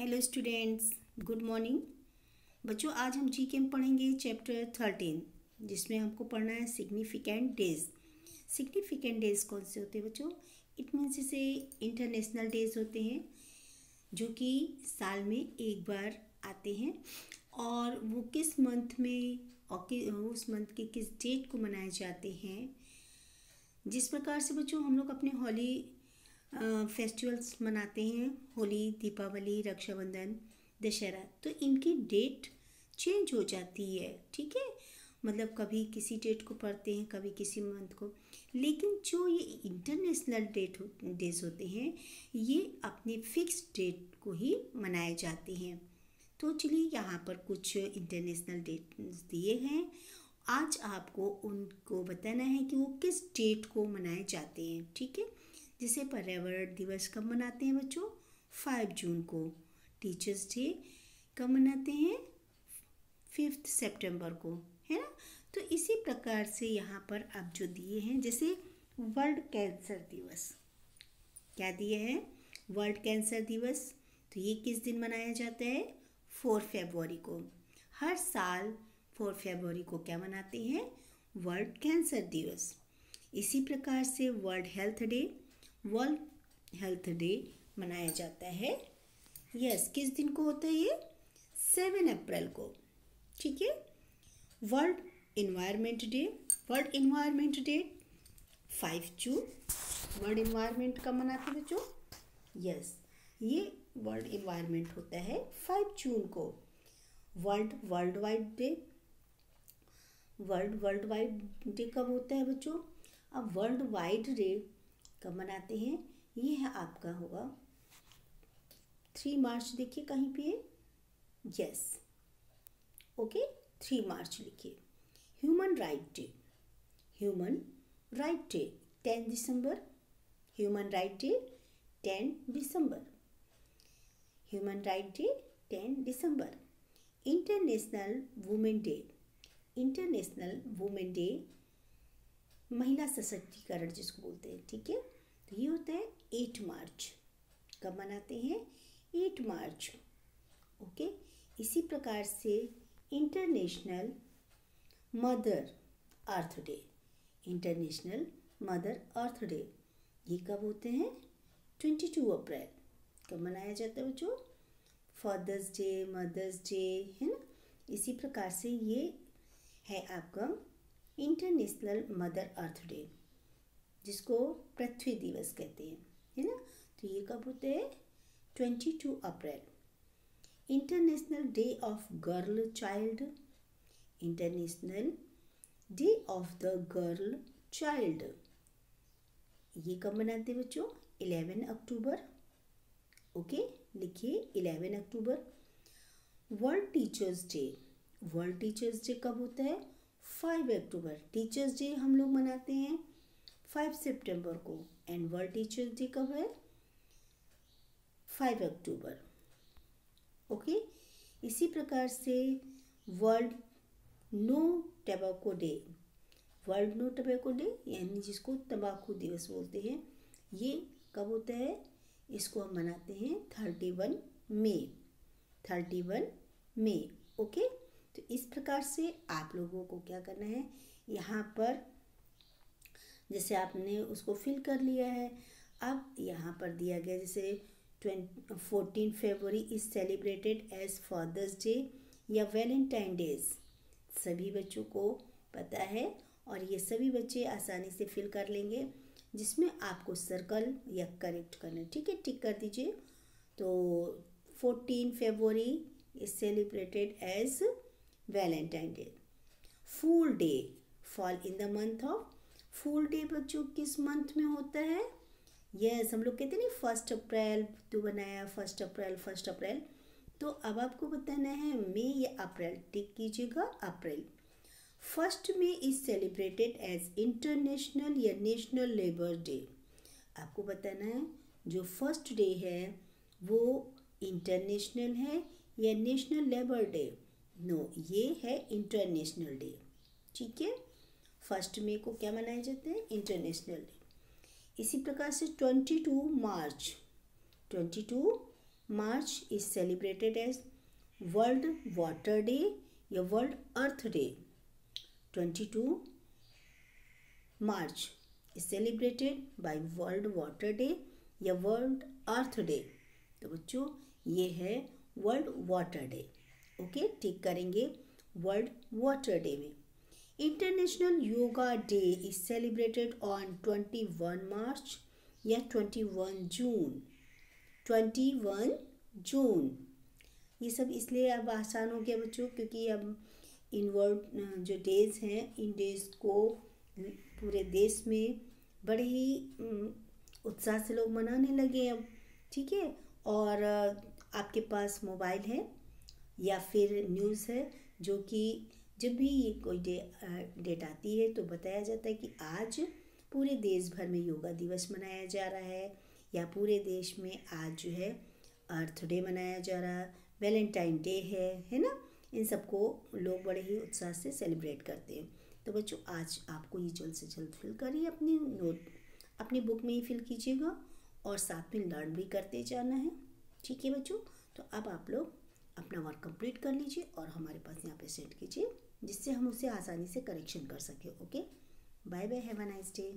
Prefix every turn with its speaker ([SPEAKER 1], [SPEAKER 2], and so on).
[SPEAKER 1] Hello students good morning बच्चों, आज हम जी के पढ़ेंगे चैप्टर थर्टीन जिसमें हमको पढ़ना है सिग्निफिकेंट डेज़ सिग्निफिकेंट डेज़ कौन से होते हैं बच्चों? इट मीन्स जैसे इंटरनेशनल डेज़ होते हैं, जो कि साल में एक बार आते हैं, और वो किस मंथ में, और कि, उस मंथ के किस डेट को मनाए जाते हैं। जिस प्रकार से बच्चों, हम लोग अपने होली फेस्टिवल्स मनाते हैं, होली, दीपावली, रक्षाबंधन, दशहरा। तो इनकी डेट चेंज हो जाती है, ठीक है? मतलब कभी किसी डेट को पढ़ते हैं, कभी किसी मंथ को। लेकिन जो ये इंटरनेशनल डेट हो डेज़ होते हैं, ये अपने फिक्स डेट को ही मनाए जाते हैं। तो चलिए यहाँ पर कुछ इंटरनेशनल डेट दिए हैं। आज आपको उनको बताना है कि वो किस डेट को मनाए जाते हैं, ठीक है? जिसे पर्यावरण दिवस कब मनाते हैं बच्चों? फाइव जून को। टीचर्स डे कब मनाते हैं? फिफ्थ सितंबर को, है ना? तो इसी प्रकार से यहाँ पर आप जो दिए हैं, जैसे वर्ल्ड कैंसर दिवस क्या दिए हैं? वर्ल्ड कैंसर दिवस तो ये किस दिन मनाया जाता है? फोर फेबररी को। हर साल फोर फेबररी को क्या मनाते हैं? वर्ल्ड कैंसर दिवस इसी प्रकार से world health day world health day मनाया जाता है। यस किस दिन को होता है ये? सेवन अप्रैल को। ठीक है? World environment day world environment day five June world environment कब मनाते हैं बच्चों? यस ये वर्ल्ड इन्वायरमेंट होता है फाइव जून को। World world wide day world world wide day कब होता है बच्चों? अब वर्ल्ड वाइड डे कब मनाते हैं, ये है आपका होगा। थ्री मार्च देखिए कहीं पे यस ओके थ्री मार्च लिखिए। Human right day human right day ten दिसंबर। ह्यूमन राइट डे टेन दिसंबर। ह्यूमन राइट डे टेन दिसंबर। International women day international women day महिला सशक्तिकरण जिसको बोलते हैं, ठीक है? तो ये होता है एट मार्च। कब मनाते हैं? Eight March. ओके? इसी प्रकार से international mother earth day. International mother earth day. ये कब होते हैं? Twenty two April. कब मनाया जाता है बच्चों? फादर्स डे, मदर्स डे, है ना? इसी प्रकार से ये है आपका इंटरनेशनल मदर अर्थ डे जिसको पृथ्वी दिवस कहते हैं, है ना? तो ये कब होते हैं? Twenty two April. International day of girl child international day of the girl child ये कब मनाते हैं बच्चों? Eleven October. ओके लिखिए eleven October. World teachers day world teachers day कब होता है? फाइव अक्टूबर, टीचर्स डे हम लोग मनाते हैं। फाइव सितंबर को एंड वर्ल्ड टीचर्स डे कब है? Five October. ओके? इसी प्रकार से world no tobacco day, world no tobacco day, यानी जिसको तंबाकू दिवस बोलते हैं, ये कब होता है? इसको हम मनाते हैं thirty one May thirty one May okay? तो इस प्रकार से आप लोगों को क्या करना है, यहाँ पर जैसे आपने उसको फिल कर लिया है, अब यहाँ पर दिया गया जैसे twenty fourteen February is celebrated as fathers day या वैलेंटाइन डेज़ सभी बच्चों को पता है और ये सभी बच्चे आसानी से फिल कर लेंगे, जिसमें आपको सर्कल या करेक्ट करना ठीक है टिक कर दीजिए। तो fourteen February is celebrated as valentine day fool day fall in the month of fool day बच्चों किस मंथ में होता है? यस yes, हम लोग कहते हैं ना फ़र्स्ट अप्रैल तो बनाया फ़र्स्ट अप्रैल फ़र्स्ट अप्रैल। तो अब आपको बताना है मई या अप्रैल टिक कीजिएगा अप्रैल। First May is celebrated as international या नेशनल लेबर डे आपको बताना है जो फ़र्स्ट डे है वो इंटरनेशनल है या नेशनल लेबर डे नो ये है इंटरनेशनल डे ठीक है? फ़र्स्ट मे को क्या मनाया जाता है? इंटरनेशनल डे इसी प्रकार से twenty two March twenty two March is celebrated as world water day या world earth day twenty two March is celebrated by world water day या वर्ल्ड अर्थ डे तो बच्चों, ये है वर्ल्ड वाटर डे ओके, ठीक करेंगे world water day में। International yoga day is celebrated on twenty one March या twenty one June twenty one June ये सब इसलिए अब आसान हो गया बच्चों, क्योंकि अब इन वर्ल्ड जो डेज़ हैं, इन डेज़ को पूरे देश में बड़े ही उत्साह से लोग मनाने लगे अब, ठीक है? और आपके पास मोबाइल है या फिर न्यूज़ है, जो कि जब भी ये कोई डे डेट आती है तो बताया जाता है कि आज पूरे देश भर में योगा दिवस मनाया जा रहा है, या पूरे देश में आज जो है अर्थ डे मनाया जा रहा है वैलेंटाइन डे है है ना? इन सबको लोग बड़े ही उत्साह से सेलिब्रेट करते हैं। तो बच्चों, आज आपको ये जल्द से जल्द फिल करिए अपनी नोट अपनी बुक में ही फिल कीजिएगा, और साथ में लर्न भी करते जाना है। ठीक है बच्चों? तो अब आप लोग अपना वर्क कंप्लीट कर लीजिए और हमारे पास यहाँ पे सेंड कीजिए, जिससे हम उसे आसानी से करेक्शन कर सकें okay bye bye have a nice day